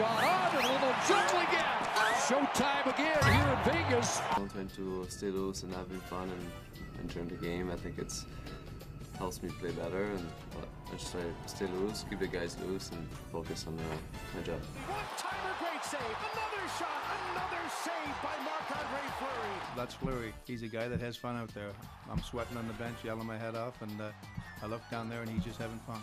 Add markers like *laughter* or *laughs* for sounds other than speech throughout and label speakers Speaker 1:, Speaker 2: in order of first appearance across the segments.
Speaker 1: shot on and a little juggle again. Showtime again here in Vegas.
Speaker 2: I'm trying to stay loose and having fun and, and during the game. I think it's helps me play better and I just try to stay loose, keep the guys loose and focus on uh, my job.
Speaker 1: One-timer, great save. Another shot, another save by Marc-Andre Fleury.
Speaker 3: That's Fleury. He's a guy that has fun out there. I'm sweating on the bench, yelling my head off, and uh, I look down there and he's just having fun.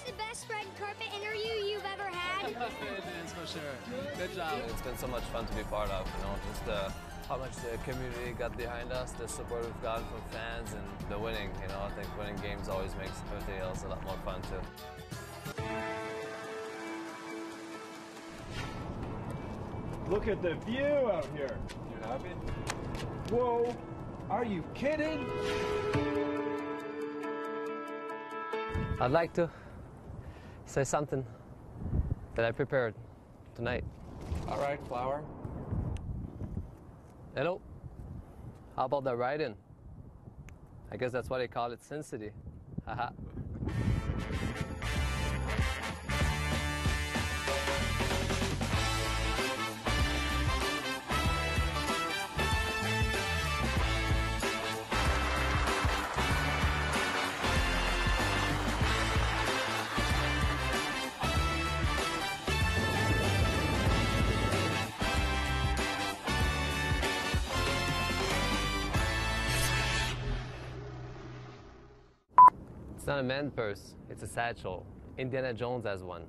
Speaker 4: Is this the best red carpet interview you've ever had? *laughs*
Speaker 5: it is for sure. Good job.
Speaker 2: It's been so much fun to be part of, you know, just uh, how much the community got behind us, the support we've gotten from fans, and the winning, you know, I think winning games always makes everything else a lot more fun too.
Speaker 6: Look at the view out here. You happy? Whoa, are you kidding?
Speaker 2: I'd like to say something that I prepared tonight.
Speaker 6: All right, Flower.
Speaker 2: Hello. How about the ride-in? I guess that's why they call it Sin City. Haha. It's not a man purse, it's a satchel. Indiana Jones has one.